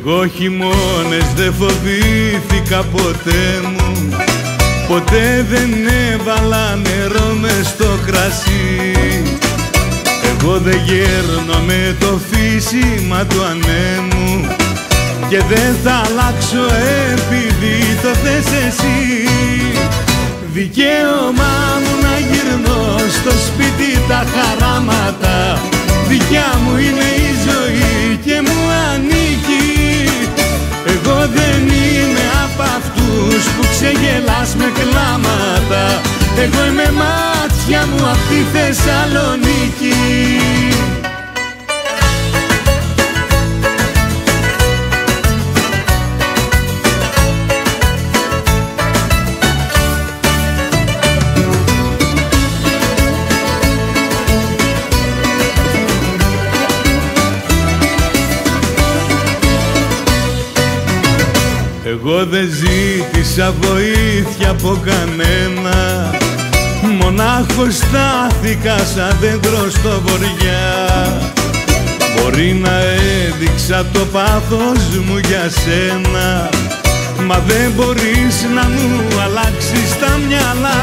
Εγώ χειμώνες δεν φοβήθηκα ποτέ μου. Ποτέ δεν έβαλα νερό μες στο κρασί. Εγώ δεν γέρνω με το φύσιμα του ανέμου. Και δεν θα αλλάξω επειδή το θες εσύ. Δικαίωμά μου να γυρνώ στο σπίτι τα χαράματα. Δικιά μου είναι η ζωή και μου ανήκει ξεγελάς με κλάματα. Εγώ είμαι μάτια μου απ' τη Θεσσαλονίκη Εγώ δεν ζήτησα βοήθεια από κανένα. Μονάχος στάθηκα σαν δέντρο στο βοριά. Μπορεί να έδειξα το πάθος μου για σένα Μα δεν μπορείς να μου αλλάξεις τα μυαλά.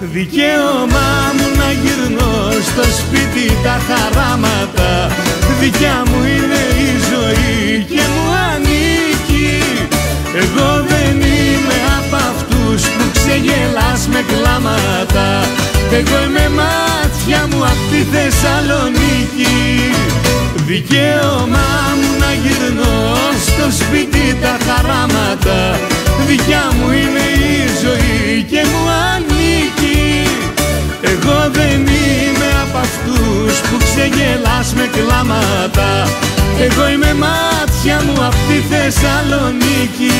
Δικαίωμά μου να γυρνώ στο σπίτι τα χαράματα Δικιά μου είναι μου απ' τη Θεσσαλονίκη. Δικαίωμά μου να γυρνώ στο σπίτι τα χαράματα. Δικιά μου είναι η ζωή και μου ανήκει. Εγώ δεν είμαι από αυτούς που ξεγελάς με κλάματα. Εγώ είμαι μάτια μου απ' τη Θεσσαλονίκη